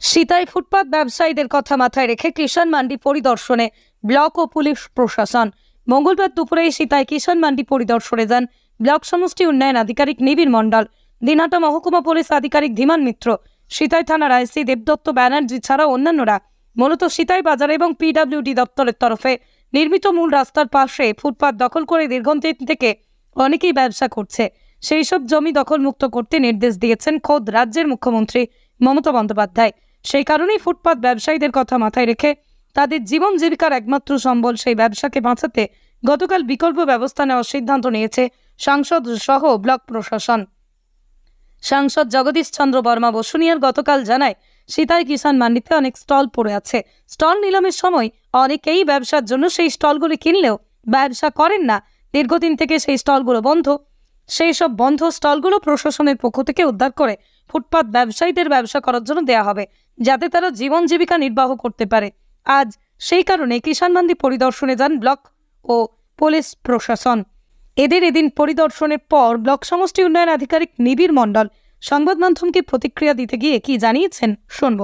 সীতায় ফুটপাত ব্যবসায়ীদের কথা মাথায় রেখে কিষাণ মান্ডি পরিদর্শনে ব্লক ও পুলিশ প্রশাসন। মঙ্গলবার দুপুরে সীতায় কিষাণ মান্ডি পরিদর্শনে যান ব্লক সমষ্টি উন্নয়ন আধিকারিক নিবিড় মণ্ডল দিনহাটা মহকুমা পুলিশ আধিকারিক ধীমান মিত্র, সীতাই থানার আইসি দেবদত্ত ব্যানার্জি ছাড়া অন্যান্যরা। মূলত সীতাই বাজার এবং পিডাব্লিউডি দপ্তরের তরফে নির্মিত মূল রাস্তার পাশে ফুটপাত দখল করে দীর্ঘদিন থেকে অনেকেই ব্যবসা করছে। সেই সব জমি দখল মুক্ত করতে নির্দেশ দিয়েছেন খোদ রাজ্যের মুখ্যমন্ত্রী মমতা বন্দ্যোপাধ্যায়। সেই কারণেই ফুটপাত ব্যবসায়ীদের কথা মাথায় রেখে তাদের জীবন জীবিকার একমাত্র সম্বল সেই ব্যবসাকে বাঁচাতে গতকাল বিকল্প ব্যবস্থা নেওয়ার সিদ্ধান্ত নিয়েছে সাংসদ সহ ব্লক প্রশাসন। সাংসদ জগদীশ চন্দ্র বর্মা বসুনিয়ার গতকাল জানায়, সীতাই কিষাণ মান্ডিতে অনেক স্টল পড়ে আছে। স্টল নিলামের সময় অনেকেই ব্যবসার জন্য সেই স্টলগুলি কিনলেও ব্যবসা করেন না। দীর্ঘদিন থেকে সেই স্টলগুলো বন্ধ। সেই সব বন্ধ স্টলগুলো প্রশাসনের পক্ষ থেকে উদ্ধার করে ফুটপাত ব্যবসায়ীদের ব্যবসা করার জন্য দেয়া হবে, যাতে তারা জীবন জীবিকা নির্বাহ করতে পারে। আজ সেই কারণে কিষাণ মান্ডি পরিদর্শনে যান ব্লক ও পুলিশ প্রশাসন। এদের এদিন পরিদর্শনের পর ব্লক সমষ্টি উন্নয়ন আধিকারিক নিবিড় মণ্ডল সংবাদ মাধ্যমকে প্রতিক্রিয়া দিতে গিয়ে কি জানিয়েছেন শুনব।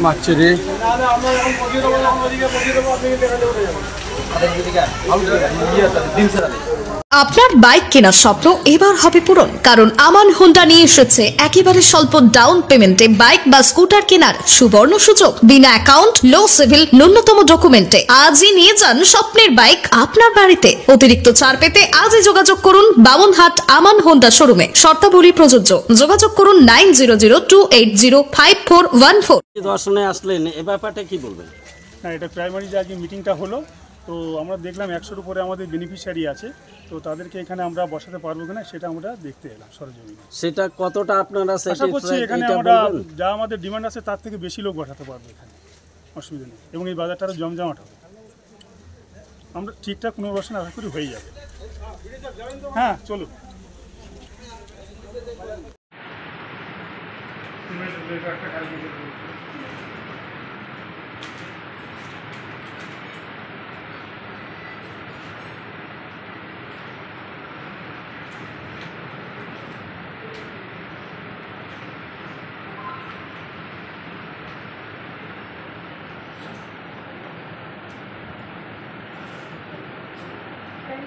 মারছে রে আপনার বাইক কেনার স্বপ্ন এবার হবে পূরণ কারণ আমান হোন্ডা নিয়ে এসেছে একেবারে স্বল্প ডাউন পেমেন্টে বাইক বা স্কুটার কেনার সুবর্ণ সুযোগ। বিনা অ্যাকাউন্ট লো সিভিল ন্যূনতম ডকুমেন্টে আজই নিয়ে যান স্বপ্নের বাইক আপনার বাড়িতে। অতিরিক্ত ছাড় পেতে আজই যোগাযোগ করুন বামনহাট আমান হোন্ডা শোরুমে শর্তাবলী প্রযোজ্য। যোগাযোগ করুন nine zero zero two eight zero five four one four দর্শনে আসলেন এ ব্যাপারটা কি বলবেন? হ্যাঁ এটা প্রাইমারি যে আজকে মিটিংটা হলো তো আমরা দেখলাম একশোর উপরে আমাদের বেনিফিশিয়ারি আছে তো তাদেরকে এখানে আমরা বসাতে পারব কিনা সেটা আমরা দেখতে এলাম সরজমিনে। সেটা কতটা আপনারা আশা করছি এখানে আমরা যা আমাদের ডিমান্ড আছে তার থেকে বেশি লোক বসাতে পারব এখানে অসুবিধা নেই। এবং এই বাজারটা আরও জমজমাট হবে। আমরা ঠিকঠাক কোনো বছর আশা করি হয়ে যাবে। হ্যাঁ চলুন। ভারী